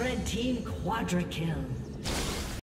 Red team quadra kill.